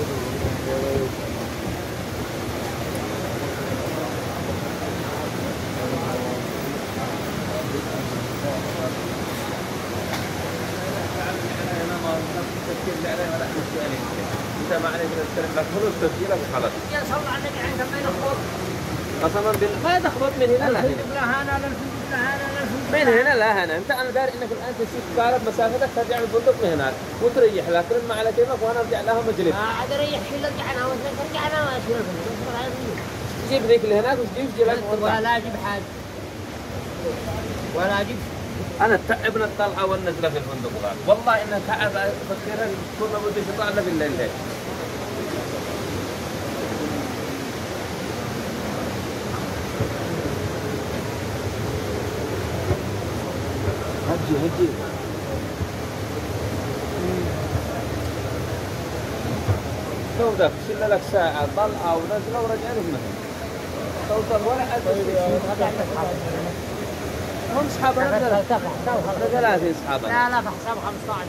انت يا صلى على النبي عندك ما يخبط قسما بالله ما تخبط من هنا لهنا. من هنا لهنا. انت أنا داري انك الان تسيب تعرف مسافتك ترجع الفندق من هناك. وتريح لك رن على كيفك وأنا ارجع لها مجلس. ما عاد اريح شيل ارجع أنا وترجع أنا تجيب ذيك اللي هناك جيبك وتطلع. ولا أجيب حاجة. ولا أجيب. أنا تعبنا الطلعة والنزله في الفندق ذاك والله انها تعب افكرها كنا بدي يطلع لنا بالليل هيك هجي هجي تو ذاك شلنا لك ساعة طلعه ونزله ورجعنا في مكان توصل ولا حد هم اصحابنا ثلاثة اصحابنا لا لا بحساب 15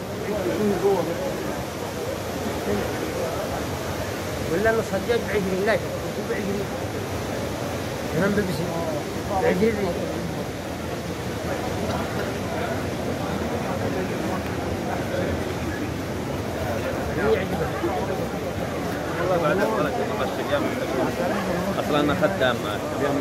ولا انه صدق ب 20 لا ب 20 أنا بلبس ب 20 الشقام أصلا أنا خدام معك اليوم?